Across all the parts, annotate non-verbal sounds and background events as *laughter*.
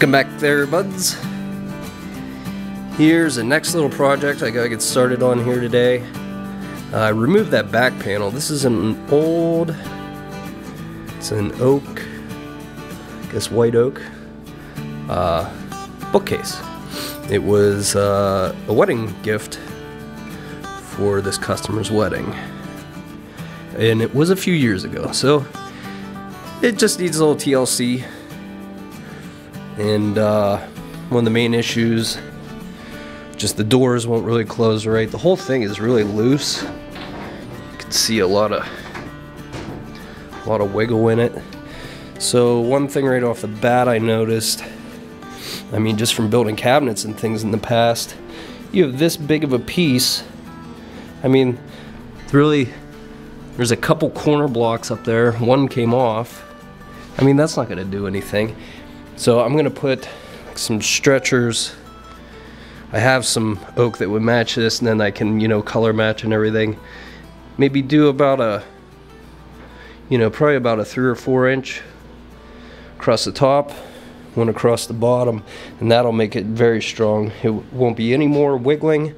Welcome back there, buds. Here's the next little project I gotta get started on here today. Uh, I removed that back panel. This is an old, it's an oak, I guess white oak, uh, bookcase. It was uh, a wedding gift for this customer's wedding. And it was a few years ago, so it just needs a little TLC. And uh, one of the main issues just the doors won't really close right. The whole thing is really loose. You can see a lot of a lot of wiggle in it. So one thing right off the bat I noticed, I mean just from building cabinets and things in the past, you have this big of a piece. I mean, really, there's a couple corner blocks up there. One came off. I mean, that's not gonna do anything. So I'm gonna put some stretchers I have some oak that would match this and then I can, you know, color match and everything. Maybe do about a, you know, probably about a three or four inch across the top, one across the bottom, and that'll make it very strong. It won't be any more wiggling.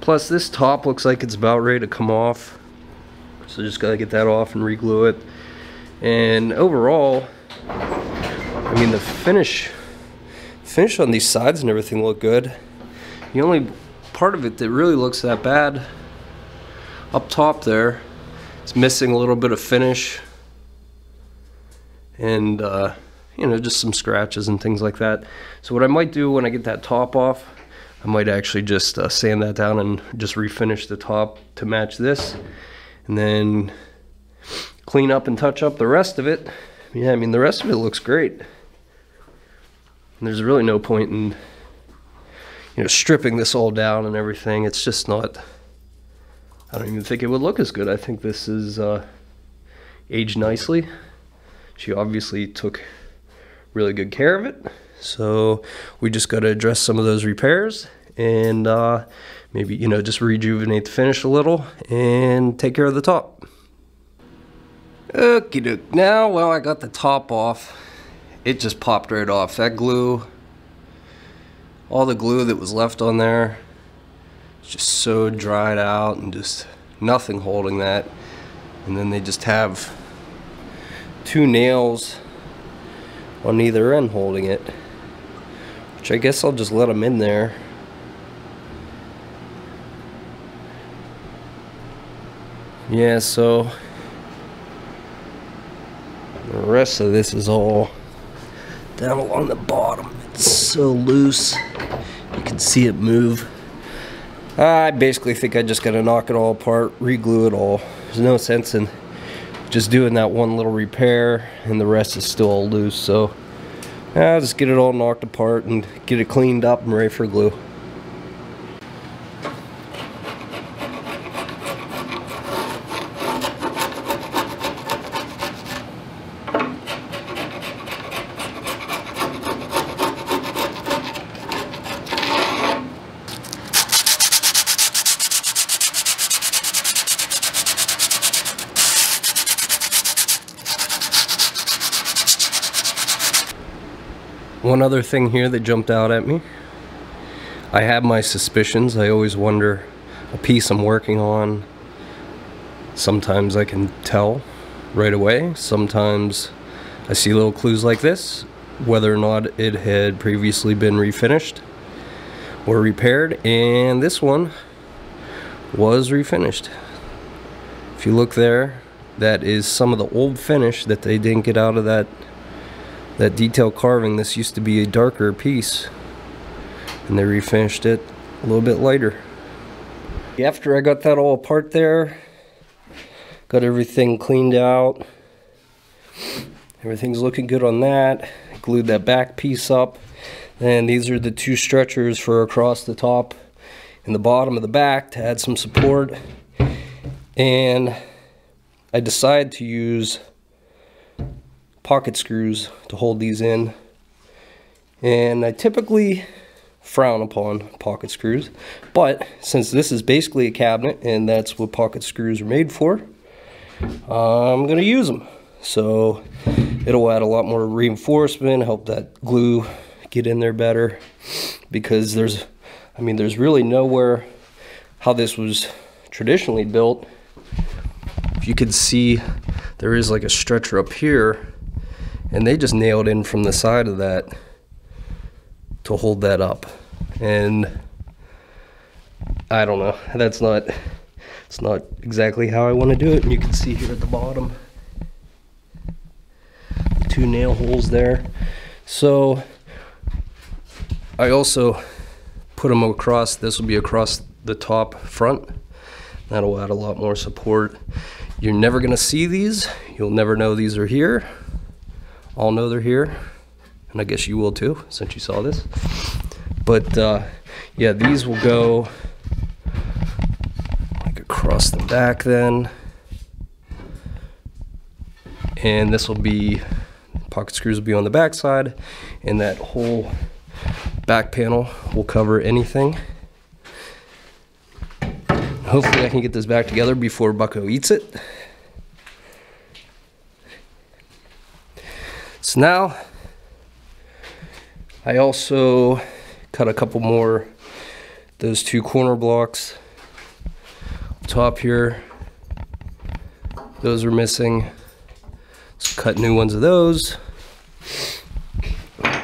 Plus this top looks like it's about ready to come off. So just gotta get that off and reglue it. And overall, I mean the finish, finish on these sides and everything look good. The only part of it that really looks that bad up top there it's missing a little bit of finish. And uh, you know just some scratches and things like that. So what I might do when I get that top off I might actually just uh, sand that down and just refinish the top to match this. And then clean up and touch up the rest of it. Yeah I mean the rest of it looks great and there's really no point in you know, stripping this all down and everything, it's just not, I don't even think it would look as good. I think this is uh, aged nicely. She obviously took really good care of it. So we just got to address some of those repairs and uh, maybe, you know, just rejuvenate the finish a little and take care of the top. Okie doke. Now, well, I got the top off. It just popped right off. That glue all the glue that was left on there just so dried out and just nothing holding that and then they just have two nails on either end holding it which I guess I'll just let them in there yeah so the rest of this is all down along the bottom it's so loose you can see it move. I basically think I just gotta knock it all apart, reglue it all. There's no sense in just doing that one little repair and the rest is still all loose. So I'll just get it all knocked apart and get it cleaned up and ready for glue. One other thing here that jumped out at me. I have my suspicions. I always wonder a piece I'm working on. Sometimes I can tell right away. Sometimes I see little clues like this, whether or not it had previously been refinished or repaired. And this one was refinished. If you look there, that is some of the old finish that they didn't get out of that that detail carving this used to be a darker piece. And they refinished it a little bit lighter. After I got that all apart there got everything cleaned out everything's looking good on that glued that back piece up. And these are the two stretchers for across the top and the bottom of the back to add some support. And I decided to use pocket screws to hold these in. And I typically frown upon pocket screws, but since this is basically a cabinet and that's what pocket screws are made for, I'm gonna use them. So it'll add a lot more reinforcement, help that glue get in there better because there's, I mean, there's really nowhere how this was traditionally built. If you could see, there is like a stretcher up here, and they just nailed in from the side of that to hold that up. And I don't know, that's not, it's not exactly how I want to do it. And you can see here at the bottom, two nail holes there. So I also put them across, this will be across the top front. That'll add a lot more support. You're never gonna see these. You'll never know these are here. I'll know they're here. And I guess you will too, since you saw this. But uh, yeah, these will go like across the back then. And this will be, pocket screws will be on the back side. And that whole back panel will cover anything. Hopefully I can get this back together before Bucko eats it. So now, I also cut a couple more, those two corner blocks. Top here, those are missing. Let's cut new ones of those.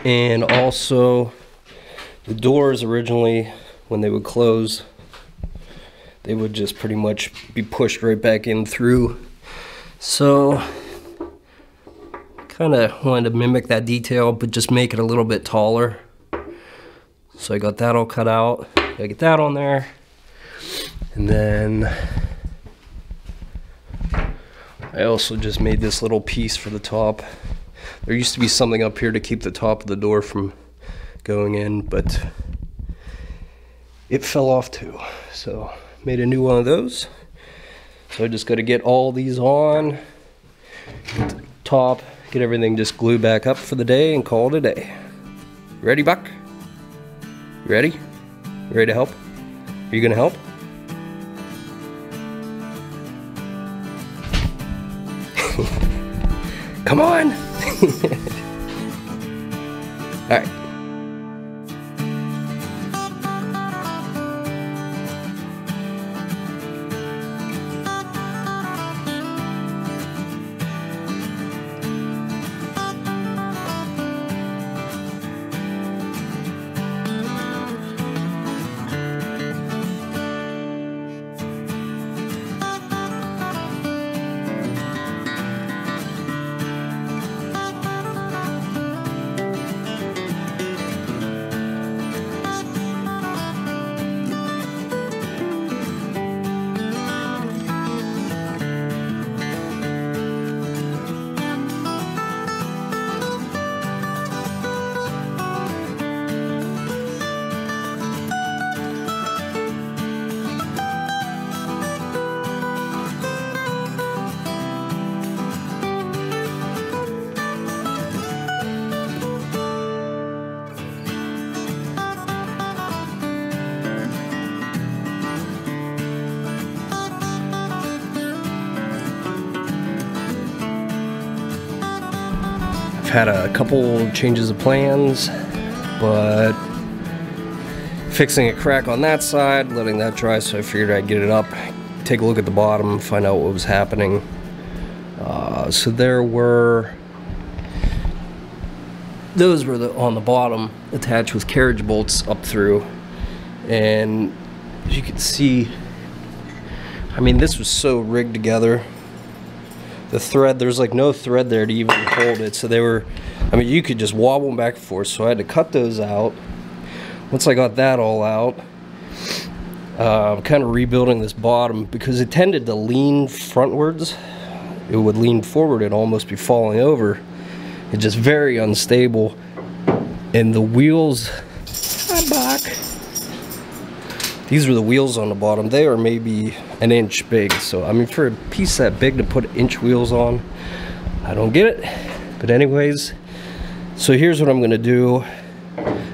And also, the doors originally, when they would close, they would just pretty much be pushed right back in through. So, kind of wanted to mimic that detail, but just make it a little bit taller. So I got that all cut out. I get that on there. And then I also just made this little piece for the top. There used to be something up here to keep the top of the door from going in, but it fell off too. So made a new one of those. So I just got to get all these on, top, get everything just glued back up for the day and call it a day. Ready, Buck? Ready? Ready to help? Are you to help? *laughs* Come on! *laughs* had a couple changes of plans, but fixing a crack on that side, letting that dry, so I figured I'd get it up, take a look at the bottom, find out what was happening. Uh, so there were, those were the, on the bottom, attached with carriage bolts up through, and as you can see, I mean, this was so rigged together the thread, there's like no thread there to even hold it. So they were, I mean, you could just wobble them back and forth. So I had to cut those out. Once I got that all out, uh, I'm kind of rebuilding this bottom because it tended to lean frontwards. It would lean forward and almost be falling over. It's just very unstable. And the wheels, These are the wheels on the bottom. They are maybe an inch big. So, I mean, for a piece that big to put inch wheels on, I don't get it. But anyways, so here's what I'm gonna do.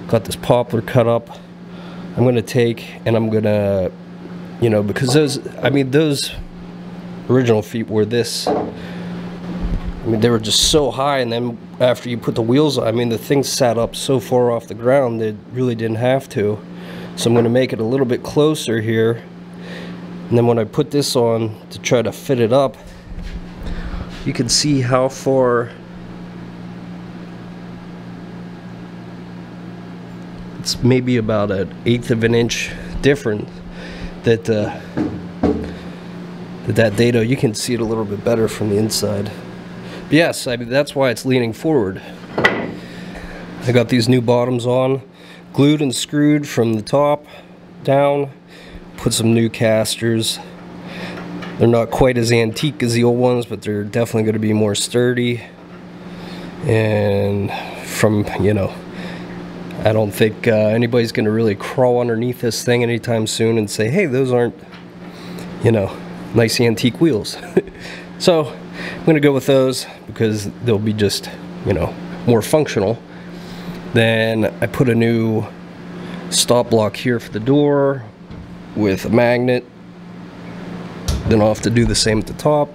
Got this poplar cut up. I'm gonna take and I'm gonna, you know, because those, I mean, those original feet were this I mean, they were just so high, and then after you put the wheels on, I mean, the thing sat up so far off the ground it really didn't have to. So I'm going to make it a little bit closer here. And then when I put this on to try to fit it up, you can see how far it's maybe about an eighth of an inch different that uh, that, that dado you can see it a little bit better from the inside. But yes I mean, that's why it's leaning forward. I got these new bottoms on glued and screwed from the top down put some new casters they're not quite as antique as the old ones but they're definitely going to be more sturdy and from you know I don't think uh, anybody's going to really crawl underneath this thing anytime soon and say, hey, those aren't, you know, nice antique wheels. *laughs* so I'm going to go with those because they'll be just, you know, more functional. Then I put a new stop block here for the door with a magnet. Then I'll have to do the same at the top.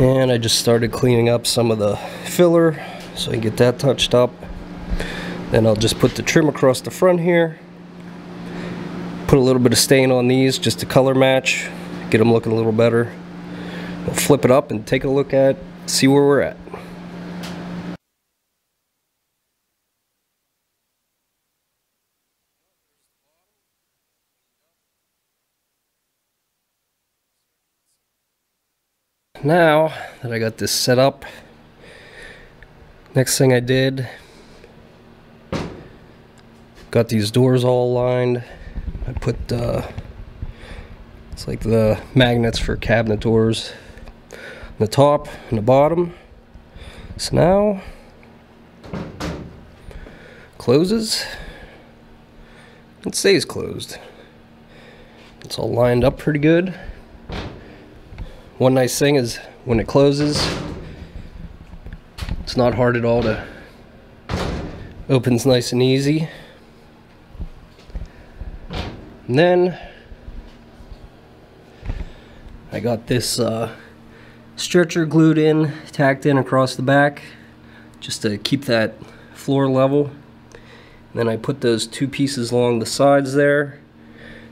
And I just started cleaning up some of the filler so I can get that touched up. Then I'll just put the trim across the front here. Put a little bit of stain on these just to color match, get them looking a little better. We'll flip it up and take a look at, see where we're at. Now that I got this set up, Next thing I did, got these doors all lined. I put, uh, it's like the magnets for cabinet doors on the top and the bottom. So now, closes, it stays closed. It's all lined up pretty good. One nice thing is when it closes, it's not hard at all to opens nice and easy. And then I got this uh, stretcher glued in, tacked in across the back just to keep that floor level. And then I put those two pieces along the sides there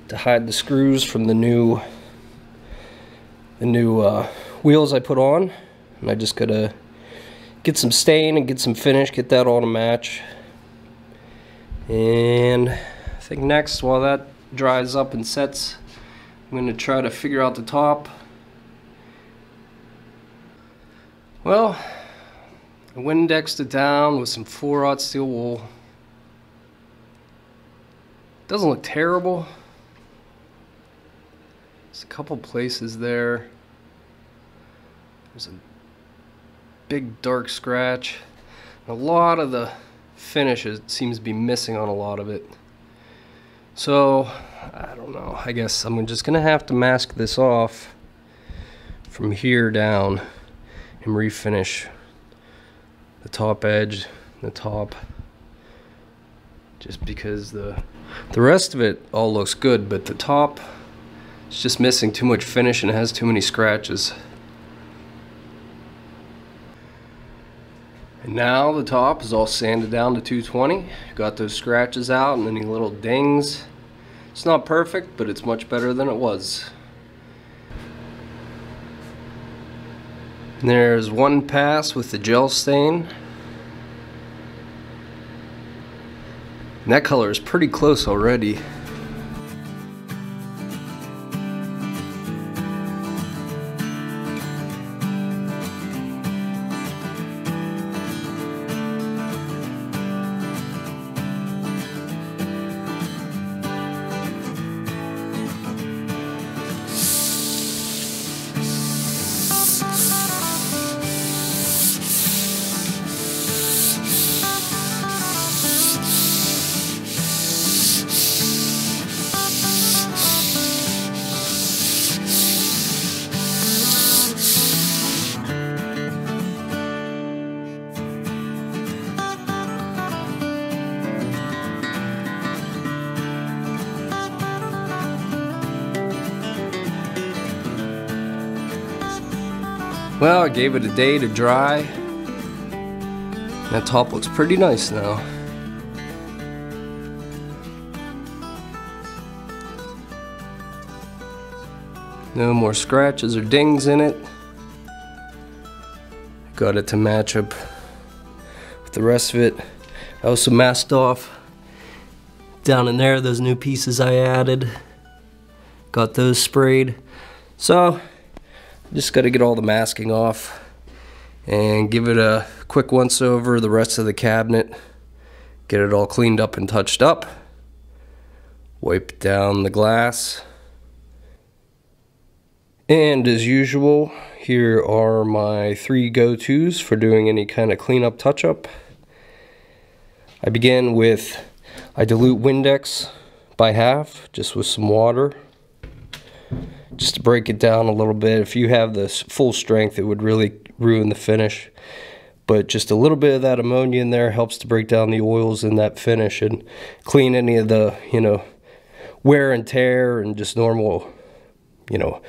to hide the screws from the new the new uh, wheels I put on. And I just gotta get some stain and get some finish, get that all to match. And I think next, while that dries up and sets, I'm to try to figure out the top. Well, I Windexed it down with some 4-aught steel wool. Doesn't look terrible. There's a couple places there. There's a big dark scratch. A lot of the finish seems to be missing on a lot of it. So, I don't know. I guess I'm just going to have to mask this off from here down and refinish the top edge, the top. Just because the the rest of it all looks good, but the top it's just missing too much finish and it has too many scratches. And now the top is all sanded down to 220. Got those scratches out and any little dings. It's not perfect, but it's much better than it was. And there's one pass with the gel stain. And that color is pretty close already. Well, I gave it a day to dry. That top looks pretty nice now. No more scratches or dings in it. Got it to match up with the rest of it. I also masked off down in there those new pieces I added. Got those sprayed. So, just got to get all the masking off and give it a quick once over the rest of the cabinet. Get it all cleaned up and touched up. Wipe down the glass. And as usual, here are my three go-tos for doing any kind of cleanup touch-up. I begin with, I dilute Windex by half, just with some water. Just to break it down a little bit. If you have this full strength, it would really ruin the finish. But just a little bit of that ammonia in there helps to break down the oils in that finish and clean any of the, you know, wear and tear and just normal, you know,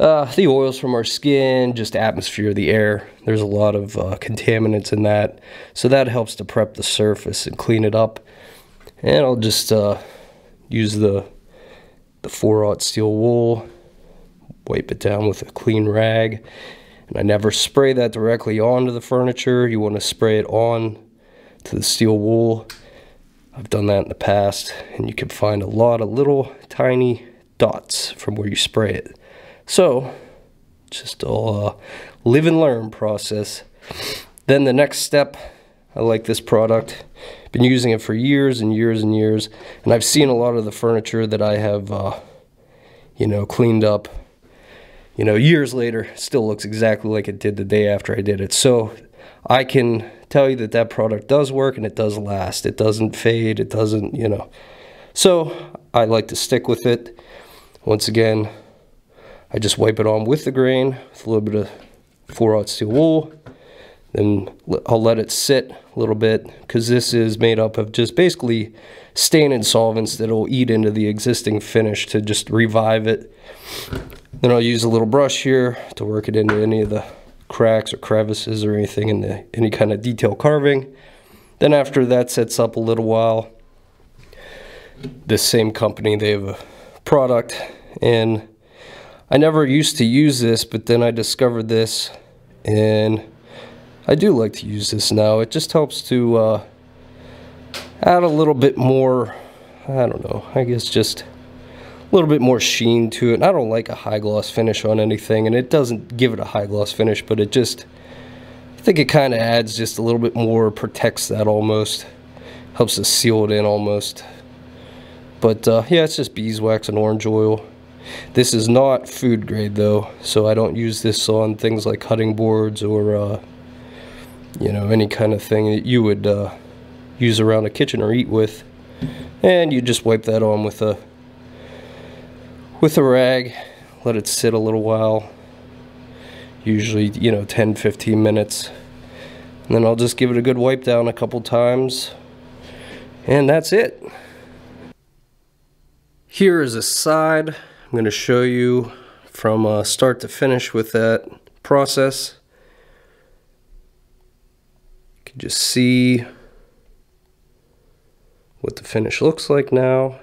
uh, the oils from our skin, just atmosphere, the air. There's a lot of uh, contaminants in that. So that helps to prep the surface and clean it up. And I'll just uh, use the, the 4-aught steel wool, wipe it down with a clean rag. And I never spray that directly onto the furniture. You want to spray it on to the steel wool. I've done that in the past. And you can find a lot of little tiny dots from where you spray it. So, just a uh, live and learn process. Then the next step, I like this product. Been using it for years and years and years, and I've seen a lot of the furniture that I have, uh, you know, cleaned up. You know, years later, still looks exactly like it did the day after I did it. So, I can tell you that that product does work and it does last. It doesn't fade. It doesn't, you know. So, I like to stick with it. Once again, I just wipe it on with the grain with a little bit of 4-aught steel wool. Then I'll let it sit a little bit because this is made up of just basically staining solvents that will eat into the existing finish to just revive it. Then I'll use a little brush here to work it into any of the cracks or crevices or anything in the any kind of detail carving. Then after that sets up a little while, this same company, they have a product and I never used to use this, but then I discovered this, and I do like to use this now. It just helps to uh, add a little bit more, I don't know, I guess just a little bit more sheen to it. And I don't like a high gloss finish on anything, and it doesn't give it a high gloss finish, but it just, I think it kind of adds just a little bit more, protects that almost, helps to seal it in almost. But uh, yeah, it's just beeswax and orange oil. This is not food grade though, so I don't use this on things like cutting boards or, uh, you know, any kind of thing that you would uh, use around a kitchen or eat with. And you just wipe that on with a with a rag, let it sit a little while, usually, you know, 10-15 minutes. And then I'll just give it a good wipe down a couple times. And that's it. Here is a side I'm going to show you from uh, start to finish with that process. Can just see what the finish looks like now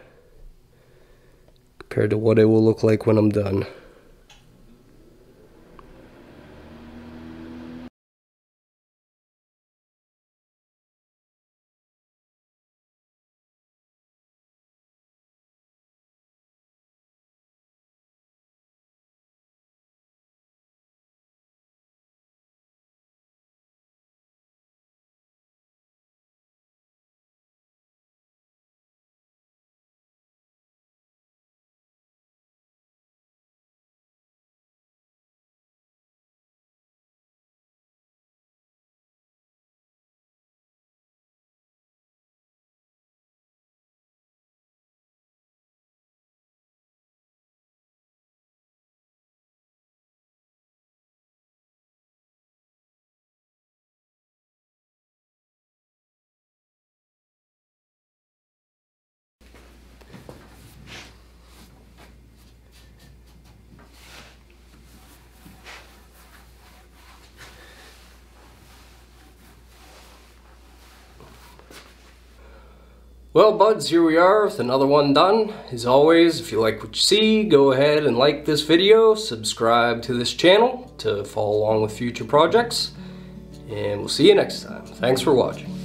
compared to what it will look like when I'm done. Well buds, here we are with another one done. As always, if you like what you see, go ahead and like this video, subscribe to this channel to follow along with future projects, and we'll see you next time. Thanks for watching.